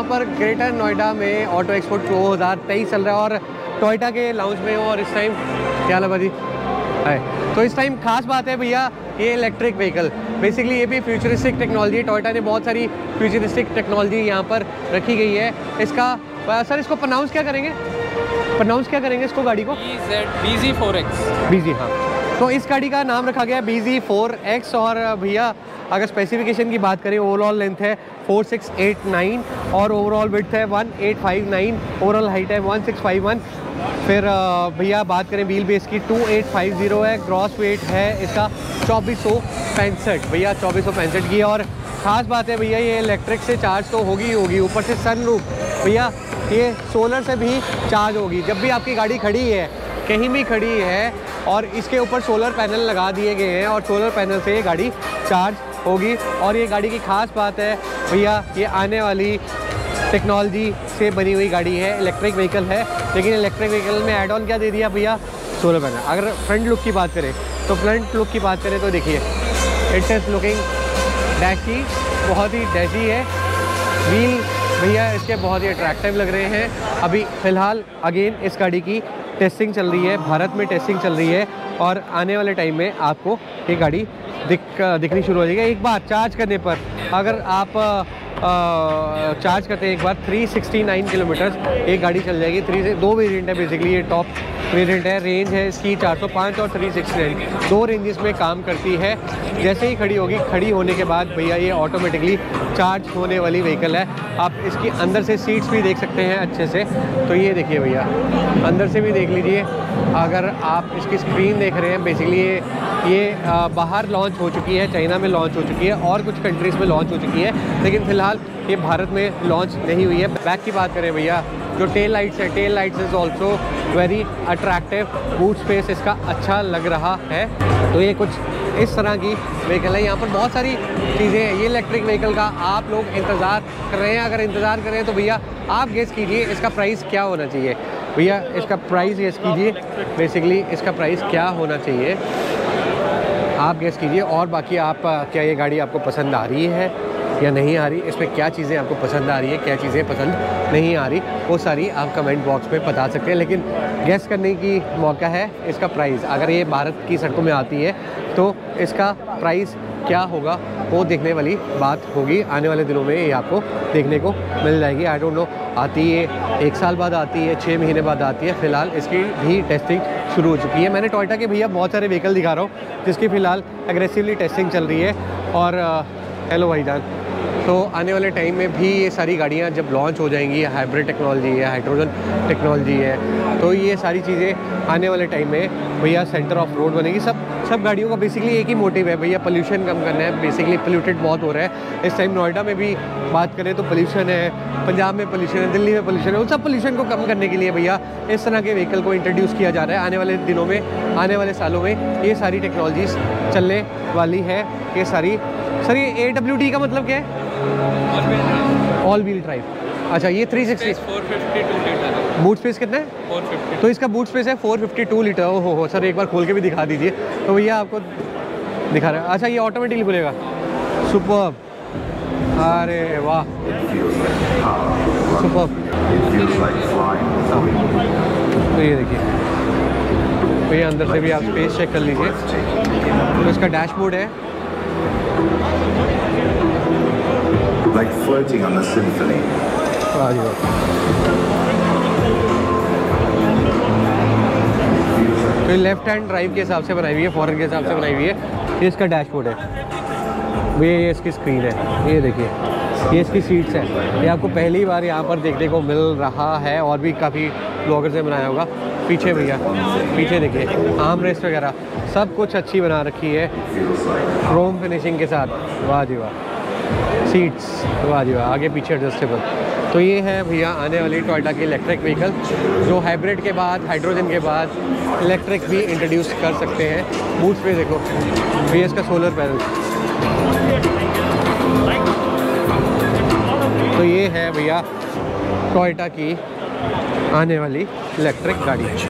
यहाँ पर ग्रेटर नोएडा में ऑटो एक्सपोर्ट दो हज़ार तेईस चल रहा है और टोयोटा के लाउंज में हूँ और इस टाइम क्या लगा जी है तो इस टाइम खास बात है भैया ये इलेक्ट्रिक व्हीकल बेसिकली ये भी फ्यूचरिस्टिक टेक्नोलॉजी टोयोटा ने बहुत सारी फ्यूचरिस्टिक टेक्नोलॉजी यहाँ पर रखी गई है। इसका सर इसको प्रनाउंस क्या करेंगे? प्रनाउंस क्या करेंगे इसको गाड़ी को? B G four X BG हाँ। तो इस गाड़ी का नाम रखा गया बी जी फोर एक्स और भैया, अगर स्पेसिफिकेशन की बात करें ओवरऑल लेंथ है 4689 और ओवरऑल विथ है 1859 ओवरऑल हाइट है 1651 फिर भैया बात करें व्हील बेस की 2850 है ग्रॉस वेट है इसका चौबीस सौ पैंसठ. भैया, चौबीस सौ पैंसठ की और ख़ास बात है भैया, ये इलेक्ट्रिक से चार्ज तो होगी ही होगी, ऊपर से सन भैया, ये सोलर से भी चार्ज होगी, जब भी आपकी गाड़ी खड़ी है कहीं भी खड़ी है और इसके ऊपर सोलर पैनल लगा दिए गए हैं और सोलर पैनल से ये गाड़ी चार्ज होगी। और ये गाड़ी की खास बात है, भैया, ये आने वाली टेक्नोलॉजी से बनी हुई गाड़ी है इलेक्ट्रिक व्हीकल है। लेकिन इलेक्ट्रिक व्हीकल में एड ऑन क्या दे दिया भैया? सोलर पैनल अगर फ्रंट लुक की बात करें तो फ्रंट लुक की बात करें तो देखिए इट इज़ लुकिंग डैशी बहुत ही डैशी है। व्हील भैया, इसके बहुत ही अट्रैक्टिव लग रहे हैं। अभी फ़िलहाल अगेन इस गाड़ी की टेस्टिंग चल रही है भारत में टेस्टिंग चल रही है और आने वाले टाइम में आपको ये गाड़ी दिख दिखनी शुरू हो जाएगी। एक बार चार्ज करने पर अगर आप आ, चार्ज करते हैं एक बार 369 किलोमीटर एक गाड़ी चल जाएगी। थ्री से दो वेरियंट है बेसिकली ये टॉप वेरिएंट है। रेंज है इसकी 405 और 369 दो रेंजेस में काम करती है। जैसे ही खड़ी होगी, खड़ी होने के बाद भैया ये ऑटोमेटिकली चार्ज होने वाली व्हीकल है। आप इसकी अंदर से सीट्स भी देख सकते हैं अच्छे से। तो ये देखिए भैया, अंदर से भी देख लीजिए। अगर आप इसकी स्क्रीन देख रहे हैं बेसिकली ये ये बाहर लॉन्च हो चुकी है, चाइना में लॉन्च हो चुकी है और कुछ कंट्रीज़ में लॉन्च हो चुकी है, लेकिन फ़िलहाल ये भारत में लॉन्च नहीं हुई है। बैक की बात करें भैया, जो टेल लाइट्स है tail lights is also very attractive boot space इसका अच्छा लग रहा है। तो ये कुछ इस तरह की व्हीकल है। यहाँ पर बहुत सारी चीज़ें हैं। ये इलेक्ट्रिक व्हीकल का आप लोग इंतज़ार कर रहे हैं। अगर इंतज़ार कर रहे हैं तो भैया, आप गेस कीजिए इसका प्राइस क्या होना चाहिए। भैया, इसका प्राइस गेस कीजिए। बेसिकली इसका प्राइस क्या होना चाहिए? आप गेस कीजिए, और बाकी आप क्या ये गाड़ी आपको पसंद आ रही है या नहीं आ रही? इसमें क्या चीज़ें आपको पसंद आ रही है, क्या चीज़ें पसंद नहीं आ रही? वो सारी आप कमेंट बॉक्स में बता सकते हैं, लेकिन गैस करने की मौका है इसका प्राइस अगर ये भारत की सड़कों में आती है तो इसका प्राइस क्या होगा? वो देखने वाली बात होगी। आने वाले दिनों में ये आपको देखने को मिल जाएगी। आई डोंट नो आती है, एक साल बाद आती है छः महीने बाद आती है, फ़िलहाल इसकी भी टेस्टिंग शुरू हो चुकी है। मैंने टोयटा के भैया बहुत सारे व्हीकल दिखा रहा हूँ, जिसकी फ़िलहाल एग्रेसिवली टेस्टिंग चल रही है। और हेलो भाई भाईजान। तो आने वाले टाइम में भी ये सारी गाड़ियाँ जब लॉन्च हो जाएँगी हाइब्रिड टेक्नोलॉजी है हाइड्रोजन टेक्नोलॉजी है तो ये सारी चीज़ें आने वाले टाइम में भैया सेंटर ऑफ़ रोड बनेगी। सब सब गाड़ियों का बेसिकली एक ही मोटिव है भैया पोल्यूशन कम करना है। बेसिकली पोल्यूटेड बहुत हो रहा है। इस टाइम नोएडा में भी बात करें तो पोल्यूशन है, पंजाब में पोल्यूशन है, दिल्ली में पोल्यूशन है, उन सब पोल्यूशन को कम करने के लिए भैया इस तरह के व्हीकल को इंट्रोड्यूस किया जा रहा है। आने वाले दिनों में, आने वाले सालों में ये सारी टेक्नोलॉजीज़ चलने वाली है। ये सारी, सर ये ए का मतलब क्या है? ऑल व्हील ड्राइव अच्छा ये 360 four fifty two litre boot space कितना है? तो इसका बूट स्पेस है 452 लीटर ओ हो हो सर एक बार खोल के भी दिखा दीजिए। तो भैया आपको दिखा रहा है। अच्छा ये ऑटोमेटिकली खुलेगा। सुपर अरे वाह। सुपर तो ये देखिए। तो ये अंदर से भी आप स्पेस चेक कर लीजिए। तो इसका डैशबोर्ड है। Like floating on a symphony. वाह तो लेफ़्ट हैंड ड्राइव के हिसाब से बनाई हुई है फॉरन के हिसाब से बनाई हुई है। ये इसका डैशबोर्ड है। ये ये इसकी स्क्रीन है। ये देखिए, ये इसकी सीट्स है। ये आपको पहली बार यहाँ पर देखने को मिल रहा है और भी काफ़ी ब्लॉगर से बनाया होगा। पीछे भैया, पीछे देखिए आम रेस्ट वगैरह। सब कुछ अच्छी बना रखी है। क्रोम फिनिशिंग के साथ। वाह जी वाह। सीट्स वाह जी वाह आगे पीछे एडजस्टेबल तो ये है भैया आने वाली टोयोटा की इलेक्ट्रिक व्हीकल जो हाइब्रिड के बाद हाइड्रोजन के बाद इलेक्ट्रिक भी इंट्रोड्यूस कर सकते हैं। बूट्स पे देखो भैया इसका सोलर पैनल तो ये है भैया टोयोटा की आने वाली इलेक्ट्रिक गाड़ी।